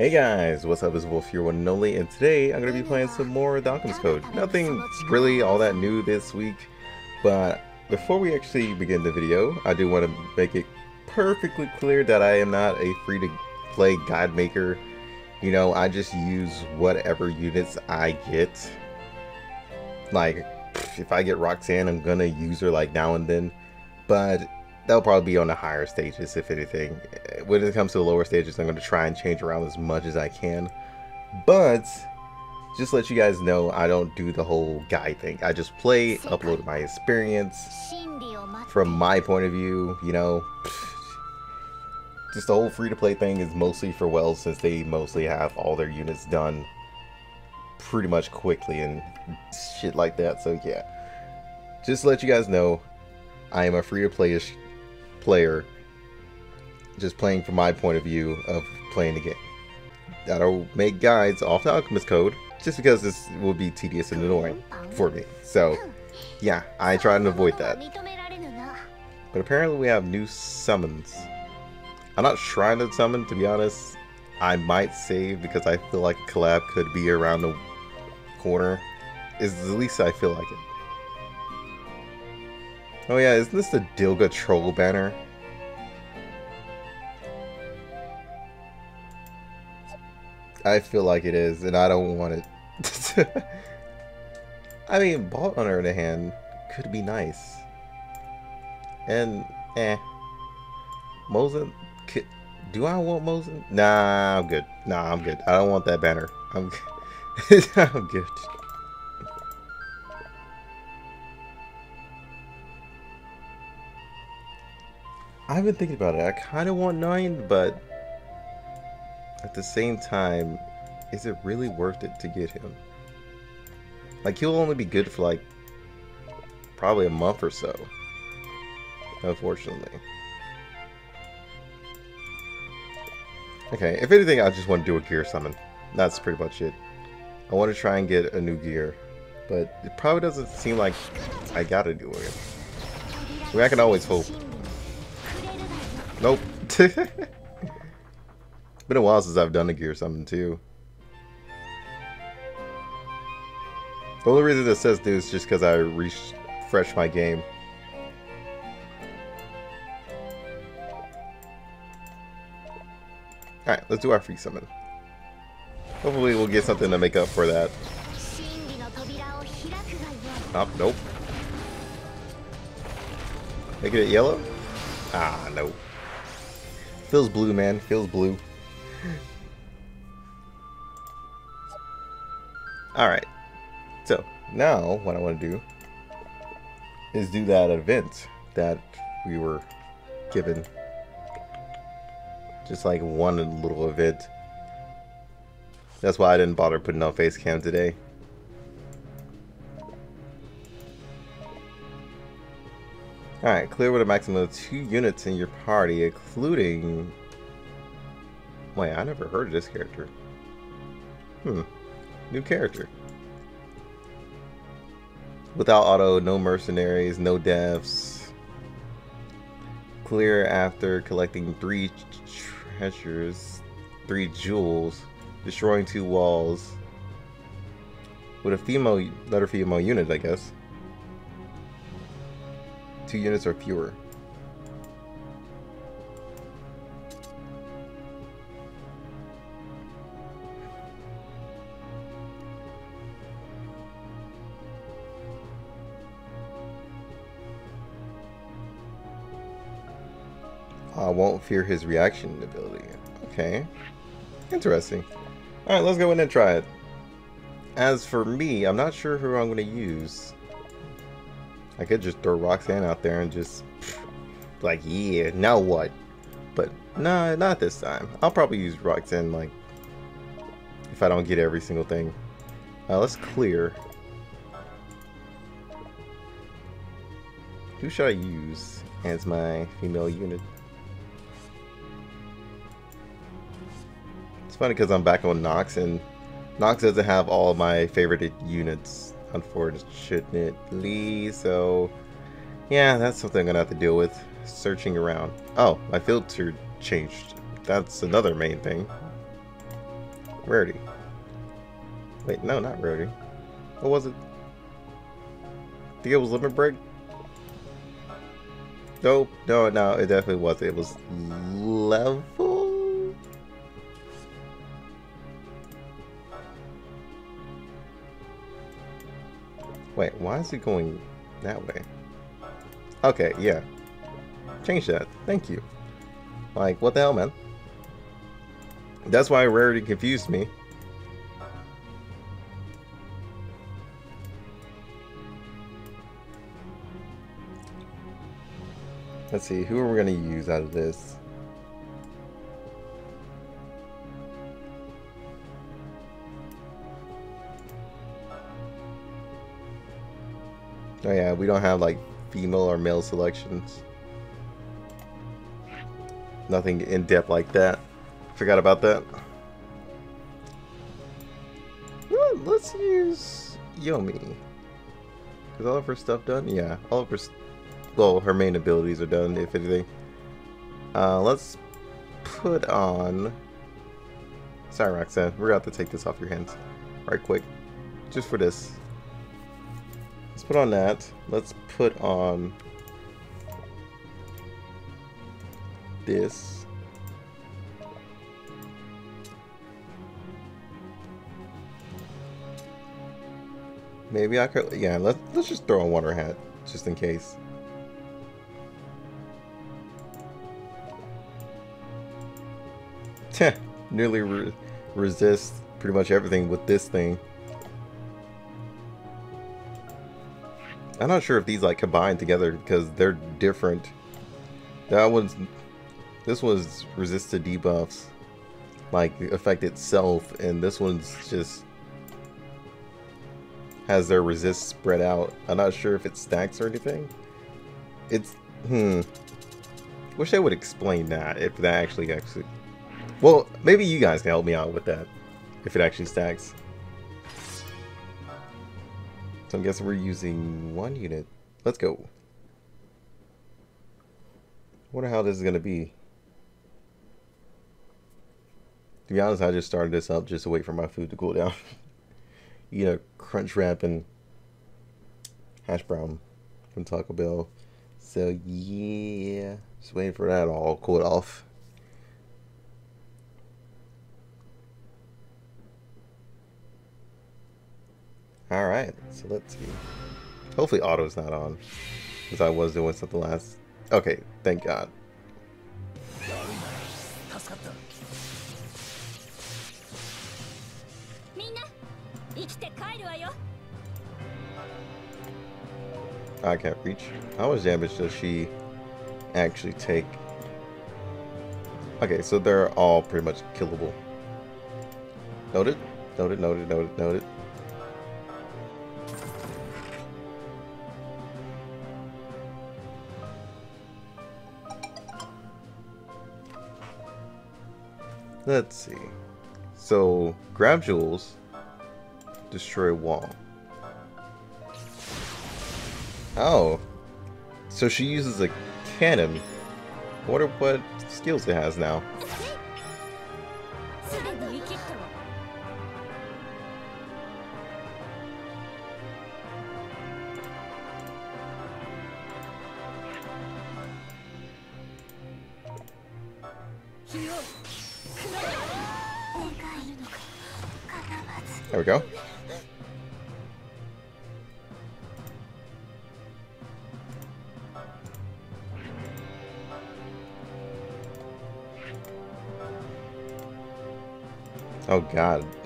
Hey guys, what's up? It's Volf here, one and only, and today I'm going to be playing some more The Code. Nothing really all that new this week, but before we actually begin the video, I do want to make it perfectly clear that I am not a free-to-play guide maker. You know, I just use whatever units I get. Like, if I get Roxanne, I'm going to use her like now and then, but that'll probably be on the higher stages, if anything. When it comes to the lower stages, I'm going to try and change around as much as I can. But, just let you guys know, I don't do the whole guide thing. I just play, upload my experience from my point of view, you know. Just the whole free-to-play thing is mostly for Wells, since they mostly have all their units done pretty much quickly and shit like that. So, yeah. Just to let you guys know, I am a free-to-play-ish player just playing from my point of view of playing the game. That'll make guides off the Alchemist Code just because this will be tedious and annoying for me. So, yeah, I try and avoid that. But apparently we have new summons. I'm not trying to summon, to be honest. I might save because I feel like collab could be around the corner. Is the least I feel like it. Oh yeah, isn't this the Dilga troll banner? I feel like it is, and I don't want it. I mean, Bolt on other hand could be nice. And, eh. Mosin, do I want Mosin? Nah, I'm good. Nah, I'm good. I don't want that banner. I'm, I'm good. I've been thinking about it. I kind of want 9, but at the same time, is it really worth it to get him? Like, he'll only be good for, like, probably a month or so. Unfortunately. Okay, if anything, I just want to do a gear summon. That's pretty much it. I want to try and get a new gear. But it probably doesn't seem like I gotta do it. I mean, I can always hope. Nope. Been a while since I've done a gear summon too. The only reason it says new is just because I refreshed my game. Alright, let's do our free summon. Hopefully we'll get something to make up for that. Oh, nope. Making it yellow? Ah, nope. Feels blue, man. Feels blue. Alright. So, now what I want to do is do that event that we were given. Just like one little event. That's why I didn't bother putting on face cam today. Alright, clear with a maximum of two units in your party, including... Wait, I never heard of this character. Hmm. New character. Without auto, no mercenaries, no deaths. Clear after collecting three treasures, three jewels, destroying two walls. With a female, letter female unit, I guess two units or fewer. I won't fear his reaction ability. Okay. Interesting. Alright, let's go in and try it. As for me, I'm not sure who I'm going to use. I could just throw Roxanne out there and just like, yeah, now what? But nah, not this time. I'll probably use Roxanne like if I don't get every single thing. Uh, let's clear. Who should I use as my female unit? It's funny because I'm back on Nox and Nox doesn't have all my favorite units unfortunately. So, yeah, that's something I'm gonna have to deal with. Searching around. Oh, my filter changed. That's another main thing. Rarity. Wait, no, not Rarity. What was it? I think it was Limit Break? Nope, no, no, it definitely wasn't. It was level? Wait, why is it going that way? Okay, yeah. Change that. Thank you. Like, what the hell, man? That's why Rarity confused me. Let's see, who are we going to use out of this? Oh yeah, we don't have like female or male selections. Nothing in depth like that. Forgot about that. Well, let's use Yomi. Is all of her stuff done? Yeah, all of her well, her main abilities are done, if anything. Uh, let's put on... Sorry, Roxanne. We're to have to take this off your hands right quick. Just for this. Put on that. Let's put on... This. Maybe I could... Yeah, let's, let's just throw on Water Hat, just in case. nearly re resist pretty much everything with this thing. I'm not sure if these like combine together because they're different. That one's this one's resist to debuffs like the effect itself and this one's just has their resist spread out. I'm not sure if it stacks or anything. It's hmm. Wish they would explain that if that actually actually well, maybe you guys can help me out with that. If it actually stacks. So I'm guessing we're using one unit. Let's go. Wonder how this is going to be. To be honest, I just started this up just to wait for my food to cool down. Eat a crunch wrap and hash brown from Taco Bell. So yeah, just waiting for that all cool off. Alright, so let's see. Hopefully auto's not on. Because I was doing something last... Okay, thank God. I can't reach. How much damage does she actually take? Okay, so they're all pretty much killable. Noted, noted, noted, noted, noted. Let's see. So, grab jewels, destroy wall. Oh. So she uses a cannon. I wonder what skills it has now.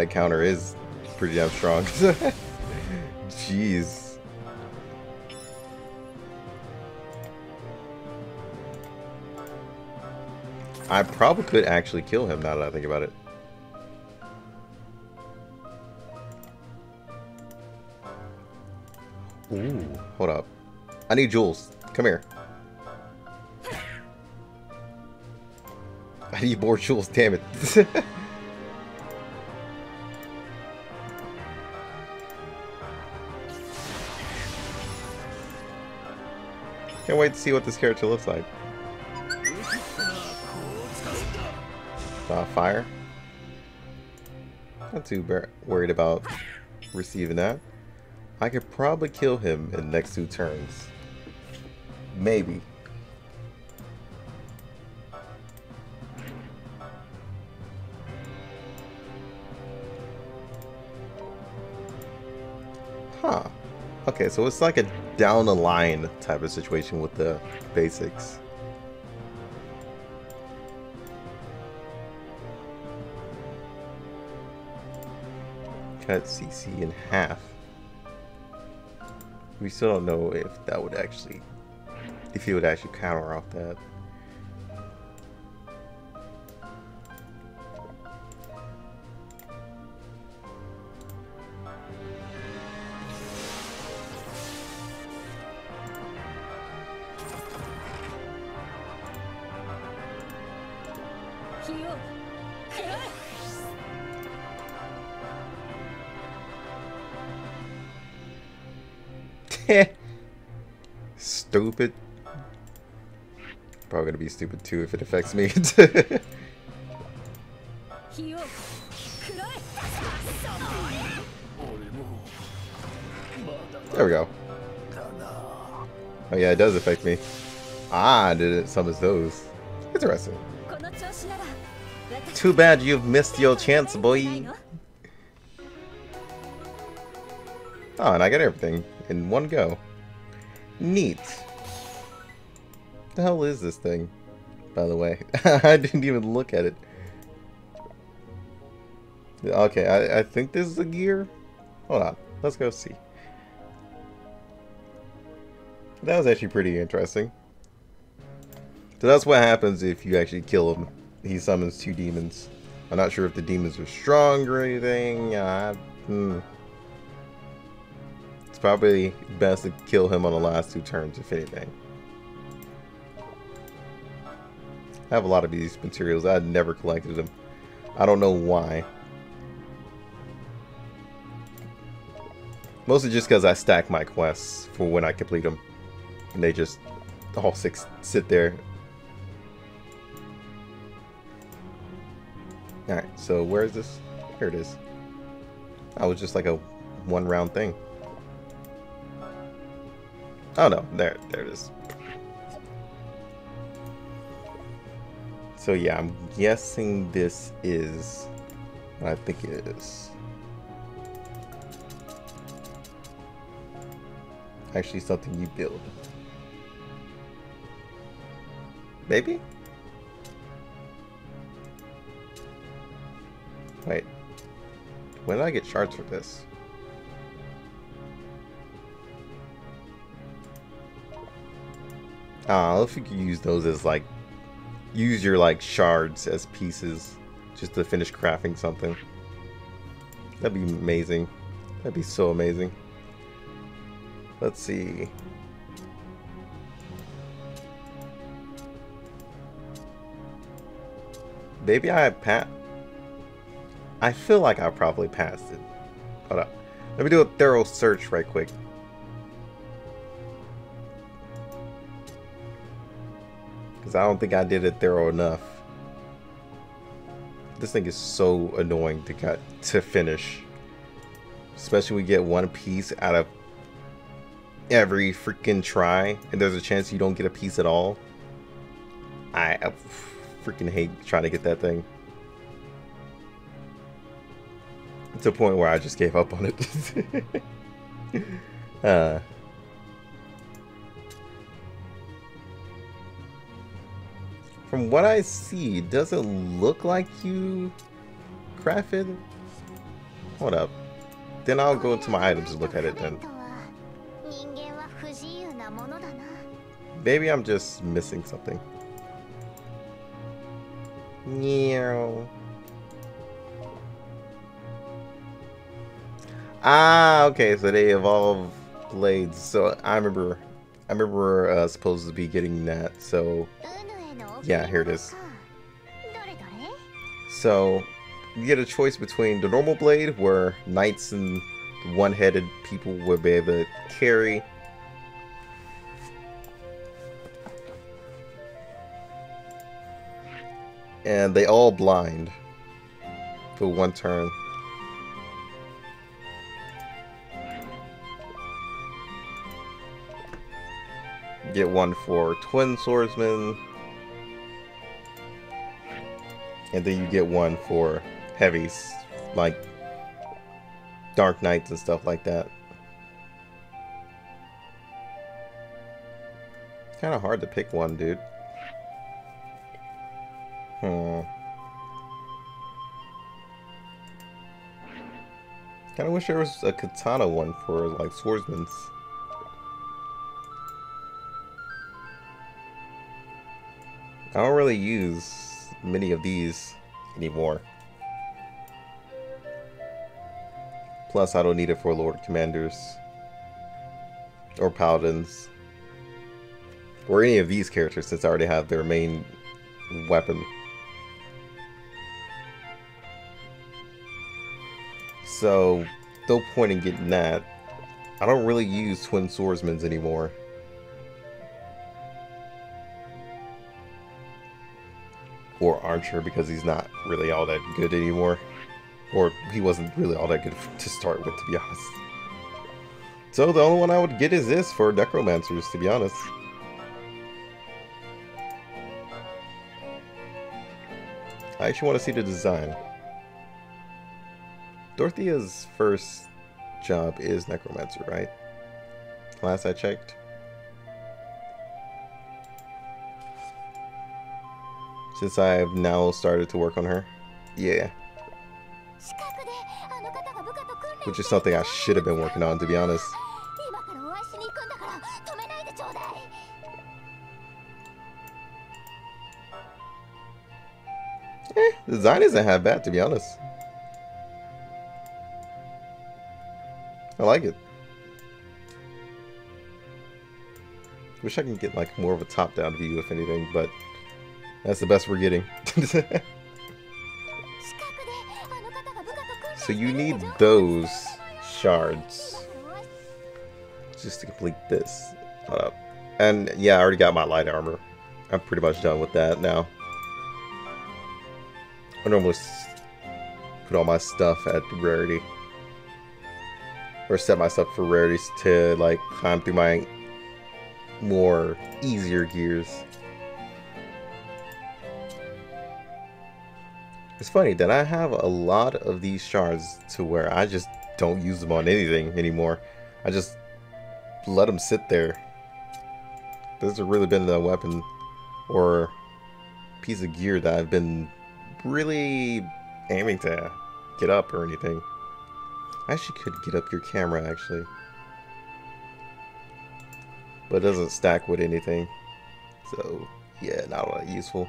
That counter is pretty damn strong. Jeez. I probably could actually kill him now that I think about it. Ooh, hold up. I need jewels. Come here. I need more jewels, damn it. Can't wait to see what this character looks like. Uh, fire. Not too worried about receiving that. I could probably kill him in the next two turns. Maybe. Okay, so it's like a down the line type of situation with the basics. Cut CC in half. We still don't know if that would actually, if he would actually counter off that. Probably gonna be stupid too if it affects me. there we go. Oh yeah, it does affect me. Ah, did it summons those. Interesting. Too bad you've missed your chance, boy. Oh, and I got everything in one go. Neat. The hell is this thing, by the way? I didn't even look at it. Okay, I, I think this is a gear. Hold on, let's go see. That was actually pretty interesting. So that's what happens if you actually kill him. He summons two demons. I'm not sure if the demons are strong or anything. Hmm probably best to kill him on the last two turns, if anything. I have a lot of these materials. I never collected them. I don't know why. Mostly just because I stack my quests for when I complete them. And they just all six sit there. Alright, so where is this? Here it is. That was just like a one round thing. Oh no, there, there it is. So yeah, I'm guessing this is what I think it is. Actually something you build. Maybe? Wait. When did I get shards for this? Uh, if you could use those as like, use your like shards as pieces just to finish crafting something. That'd be amazing. That'd be so amazing. Let's see. Maybe I pat. I feel like I probably passed it. Hold up. Let me do a thorough search right quick. Because I don't think I did it thorough enough. This thing is so annoying to cut to finish. Especially we get one piece out of every freaking try. And there's a chance you don't get a piece at all. I, I freaking hate trying to get that thing. To a point where I just gave up on it. uh, From what I see, does it look like you crafted? Hold up. Then I'll go to my items and look at it then. Maybe I'm just missing something. Meow. Ah, okay, so they evolve blades. So I remember, I remember uh, supposed to be getting that. So yeah, here it is. So, you get a choice between the normal blade, where knights and one-headed people will be able to carry, and they all blind for one turn. Get one for Twin swordsmen and then you get one for heavies, like Dark Knights and stuff like that. Kind of hard to pick one, dude. Hmm. Kind of wish there was a katana one for like swordsmen's. I don't really use many of these anymore. Plus, I don't need it for Lord Commanders. Or Paladins. Or any of these characters since I already have their main weapon. So, no point in getting that. I don't really use Twin Swordsmans anymore. Or Archer because he's not really all that good anymore. Or he wasn't really all that good to start with, to be honest. So the only one I would get is this for Necromancers, to be honest. I actually want to see the design. Dorothea's first job is Necromancer, right? Last I checked. Since I've now started to work on her. Yeah. Which is something I should have been working on, to be honest. Eh, the design isn't half bad, to be honest. I like it. Wish I can get like more of a top-down view, if anything, but that's the best we're getting. so you need those shards just to complete this. Uh, and yeah, I already got my light armor. I'm pretty much done with that now. I normally put all my stuff at rarity. Or set myself for rarities to like climb through my more easier gears. It's funny that I have a lot of these shards to where I just don't use them on anything anymore. I just let them sit there. This has really been a weapon or piece of gear that I've been really aiming to get up or anything. I actually could get up your camera actually. But it doesn't stack with anything. So yeah, not all that useful.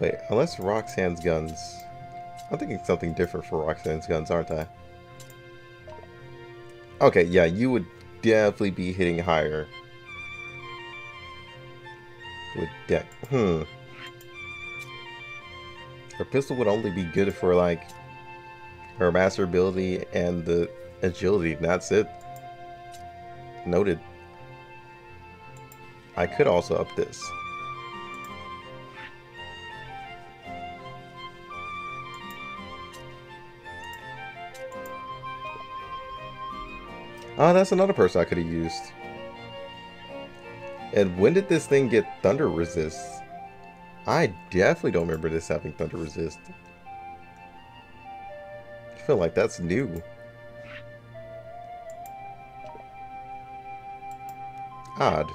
Wait, unless Roxanne's guns. I'm thinking something different for Roxanne's guns, aren't I? Okay, yeah, you would definitely be hitting higher. With deck. Hmm. Her pistol would only be good for like her master ability and the agility. That's it. Noted. I could also up this. Oh, that's another person I could have used. And when did this thing get thunder resist? I definitely don't remember this having thunder resist. I feel like that's new. Odd.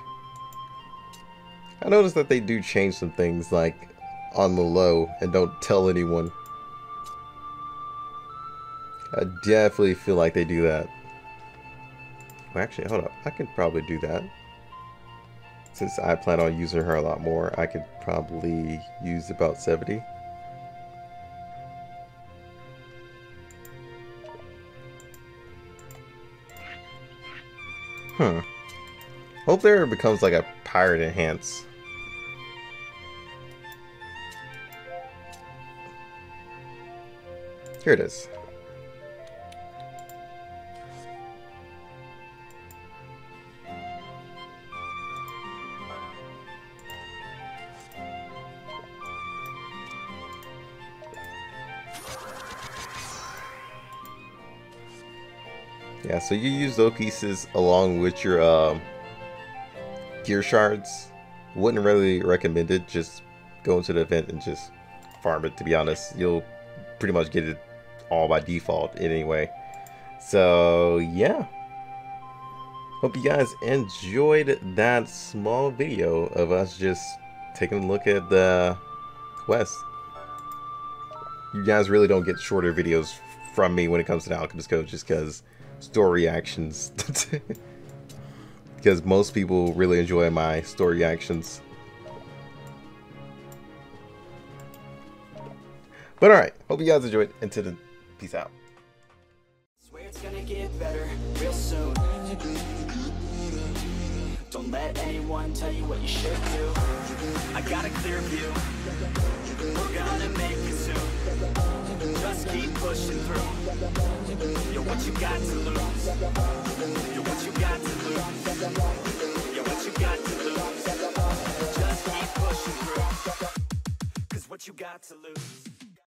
I noticed that they do change some things like on the low and don't tell anyone. I definitely feel like they do that. Well, actually, hold up. I could probably do that. Since I plan on using her a lot more, I could probably use about 70. Hmm. Hope there becomes like a pirate enhance. Here it is. Yeah, so you use those pieces along with your um, gear shards. Wouldn't really recommend it. Just go into the event and just farm it, to be honest. You'll pretty much get it all by default anyway. So, yeah. Hope you guys enjoyed that small video of us just taking a look at the quest. You guys really don't get shorter videos from me when it comes to the Alchemist Code just because story reactions. because most people really enjoy my story actions. But alright, hope you guys enjoyed. Until then, peace out. Don't let anyone tell you what you should do. I got a clear view. We're gonna make keep pushing through. You're what you got to lose. You're what you got to lose. You're what you got to lose. Just keep pushing through. Cause what you got to lose.